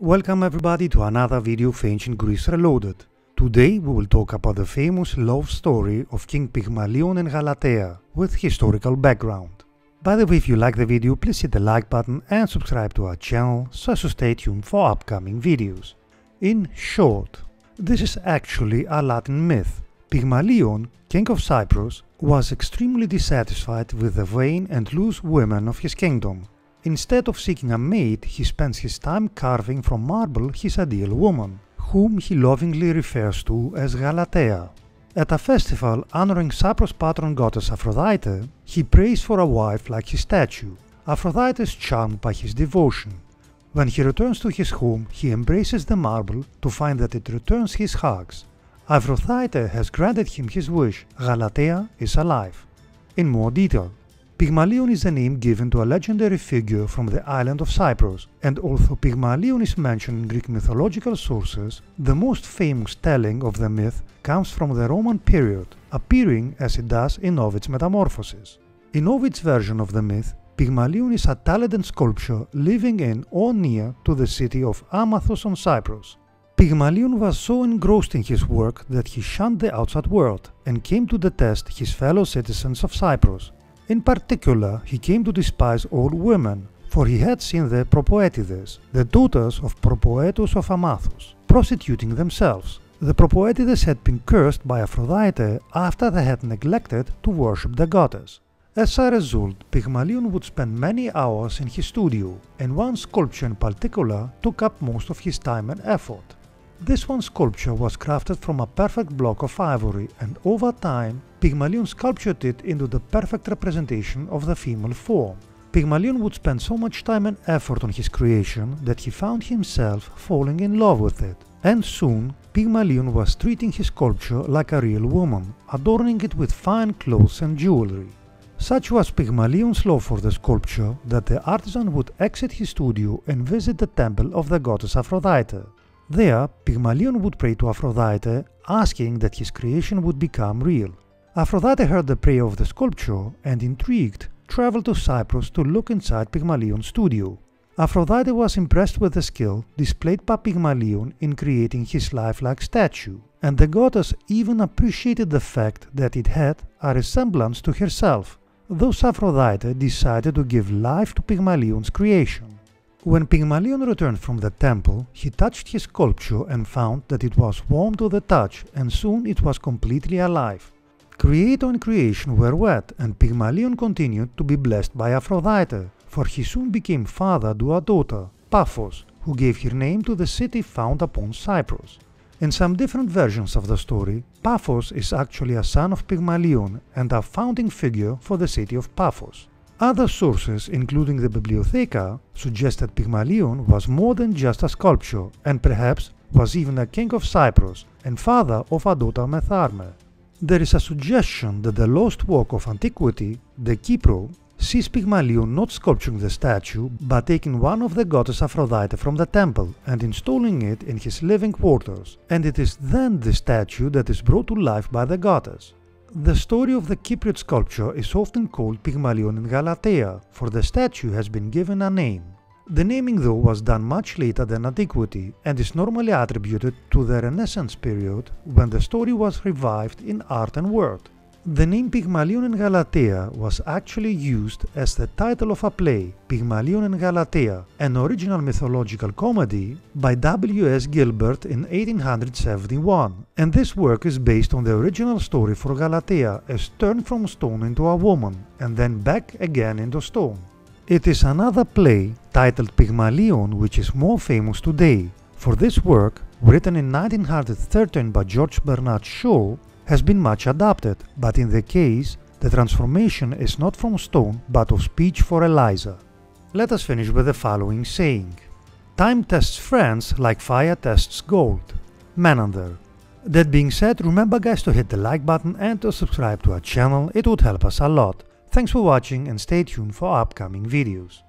Welcome everybody to another video of Ancient Greece Reloaded. Today we will talk about the famous love story of King Pygmalion and Galatea with historical background. By the way, if you like the video, please hit the like button and subscribe to our channel so as to stay tuned for upcoming videos. In short, this is actually a Latin myth. Pygmalion, king of Cyprus, was extremely dissatisfied with the vain and loose women of his kingdom. Instead of seeking a mate, he spends his time carving from marble his ideal woman, whom he lovingly refers to as Galatea. At a festival honoring Cyprus' patron goddess Aphrodite, he prays for a wife like his statue. Aphrodite is charmed by his devotion. When he returns to his home, he embraces the marble to find that it returns his hugs. Aphrodite has granted him his wish, Galatea is alive. In more detail, Pygmalion is the name given to a legendary figure from the island of Cyprus, and although Pygmalion is mentioned in Greek mythological sources, the most famous telling of the myth comes from the Roman period, appearing as it does in Ovid's Metamorphoses. In Ovid's version of the myth, Pygmalion is a talented sculptor living in or near to the city of Amathus on Cyprus. Pygmalion was so engrossed in his work that he shunned the outside world and came to detest his fellow citizens of Cyprus. In particular, he came to despise all women, for he had seen the Propoetides, the daughters of Propoetus of Amathus, prostituting themselves. The Propoetides had been cursed by Aphrodite after they had neglected to worship the goddess. As a result, Pygmalion would spend many hours in his studio, and one sculpture in particular took up most of his time and effort. This one sculpture was crafted from a perfect block of ivory and over time Pygmalion sculptured it into the perfect representation of the female form. Pygmalion would spend so much time and effort on his creation that he found himself falling in love with it. And soon Pygmalion was treating his sculpture like a real woman, adorning it with fine clothes and jewelry. Such was Pygmalion's love for the sculpture that the artisan would exit his studio and visit the temple of the goddess Aphrodite. There, Pygmalion would pray to Aphrodite, asking that his creation would become real. Aphrodite heard the prayer of the sculpture and, intrigued, traveled to Cyprus to look inside Pygmalion's studio. Aphrodite was impressed with the skill displayed by Pygmalion in creating his lifelike statue, and the goddess even appreciated the fact that it had a resemblance to herself. Thus Aphrodite decided to give life to Pygmalion's creation. When Pygmalion returned from the temple, he touched his sculpture and found that it was warm to the touch and soon it was completely alive. Creator and creation were wed and Pygmalion continued to be blessed by Aphrodite, for he soon became father to a daughter, Paphos, who gave her name to the city found upon Cyprus. In some different versions of the story, Paphos is actually a son of Pygmalion and a founding figure for the city of Paphos. Other sources, including the Bibliotheca, suggest that Pygmalion was more than just a sculpture and perhaps was even a king of Cyprus and father of a daughter Metharme. There is a suggestion that the lost work of antiquity, De Cypro, sees Pygmalion not sculpturing the statue but taking one of the goddess Aphrodite from the temple and installing it in his living quarters, and it is then the statue that is brought to life by the goddess. The story of the Cypriot sculpture is often called Pygmalion and Galatea, for the statue has been given a name. The naming though was done much later than antiquity and is normally attributed to the Renaissance period when the story was revived in art and word. The name Pygmalion and Galatea was actually used as the title of a play, Pygmalion and Galatea, an original mythological comedy by W.S. Gilbert in 1871, and this work is based on the original story for Galatea as turned from stone into a woman and then back again into stone. It is another play titled Pygmalion which is more famous today. For this work, written in 1913 by George Bernard Shaw, has been much adapted, but in the case, the transformation is not from stone but of speech for Eliza. Let us finish with the following saying. Time tests friends like fire tests gold. Menander. That being said, remember guys to hit the like button and to subscribe to our channel, it would help us a lot. Thanks for watching and stay tuned for upcoming videos.